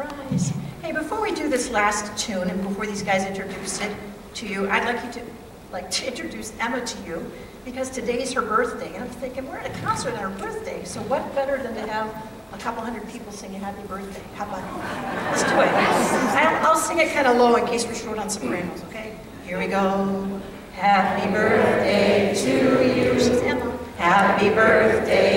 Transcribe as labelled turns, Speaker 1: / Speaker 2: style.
Speaker 1: Surprise. Hey, before we do this last tune and before these guys introduce it to you, I'd like you to like to introduce Emma to you because today's her birthday. And I'm thinking, we're at a concert on her birthday, so what better than to have a couple hundred people sing a happy birthday? How about it? Let's do it. I'll, I'll sing it kind of low in case we're short on sopranos, okay? Here we go. Happy birthday to you. Emma. Happy birthday.